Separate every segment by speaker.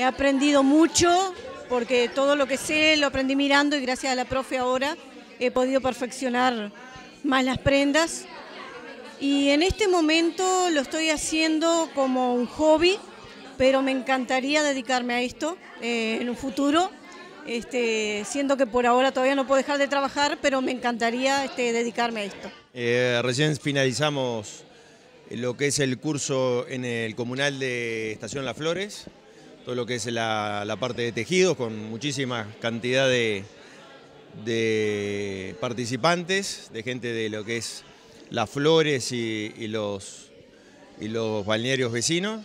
Speaker 1: He aprendido mucho porque todo lo que sé lo aprendí mirando y gracias a la profe ahora he podido perfeccionar más las prendas. Y en este momento lo estoy haciendo como un hobby, pero me encantaría dedicarme a esto eh, en un futuro. Este, siendo que por ahora todavía no puedo dejar de trabajar, pero me encantaría este, dedicarme a esto.
Speaker 2: Eh, recién finalizamos lo que es el curso en el comunal de Estación Las Flores, todo lo que es la, parte de tejidos, con muchísima cantidad de, de participantes, de gente de lo que es las flores y, los, y los balnearios vecinos.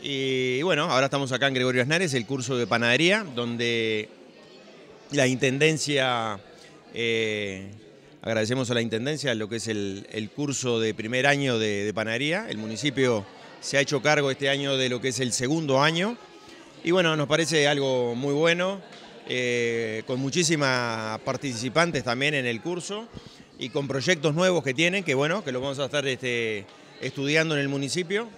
Speaker 2: Y bueno, ahora estamos acá en Gregorio Asnares, el curso de panadería, donde la Intendencia, eh, agradecemos a la Intendencia lo que es el, curso de primer año de, panadería. El municipio se ha hecho cargo este año de lo que es el segundo año. Y bueno, nos parece algo muy bueno, eh, con muchísimas participantes también en el curso y con proyectos nuevos que tienen, que bueno, que lo vamos a estar este, estudiando en el municipio,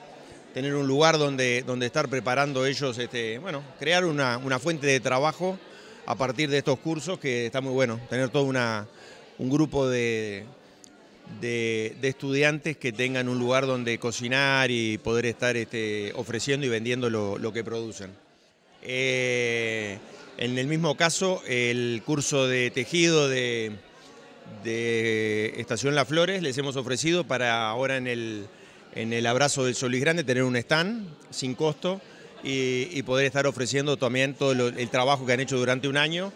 Speaker 2: tener un lugar donde, donde estar preparando ellos, este, bueno, crear una, fuente de trabajo a partir de estos cursos, que está muy bueno, tener todo una, un grupo de, de, estudiantes que tengan un lugar donde cocinar y poder estar este, ofreciendo y vendiendo lo, que producen. Eh, en el mismo caso, el curso de tejido de de Estación Las Flores les hemos ofrecido para ahora en el, en el Abrazo del Solís Grande tener un stand sin costo y, poder estar ofreciendo también todo el trabajo que han hecho durante un año,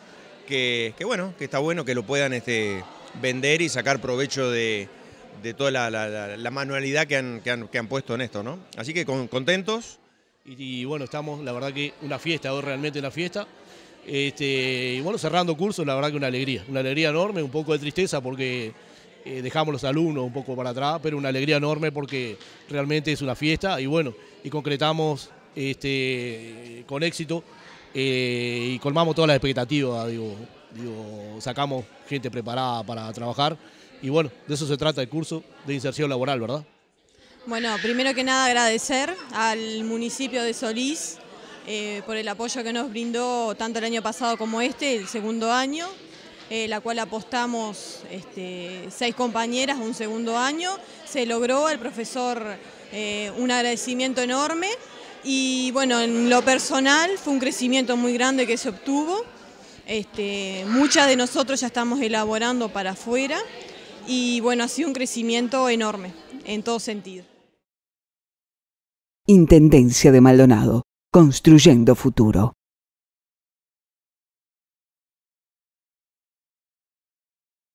Speaker 2: que, bueno, que está bueno que lo puedan este, vender y sacar provecho de, toda la, manualidad que han, que, han, puesto en esto, ¿no? Así que contentos.
Speaker 3: Y, bueno, estamos, la verdad que una fiesta, hoy realmente una fiesta. Este, y bueno, cerrando curso, la verdad que una alegría, una alegría enorme, un poco de tristeza porque eh, dejamos los alumnos un poco para atrás, pero una alegría enorme porque realmente es una fiesta y bueno, y concretamos este, con éxito eh, y colmamos todas las expectativas, digo, sacamos gente preparada para trabajar y bueno, de eso se trata el curso de inserción laboral, ¿verdad?
Speaker 4: Bueno, primero que nada agradecer al municipio de Solís, eh, por el apoyo que nos brindó tanto el año pasado como este, el segundo año, eh, la cual apostamos este, seis compañeras un segundo año. Se logró al profesor eh, un agradecimiento enorme y bueno, en lo personal fue un crecimiento muy grande que se obtuvo. Este, muchas de nosotros ya estamos elaborando para afuera y bueno, ha sido un crecimiento enorme en todo sentido.
Speaker 5: Intendencia de Maldonado construyendo futuro.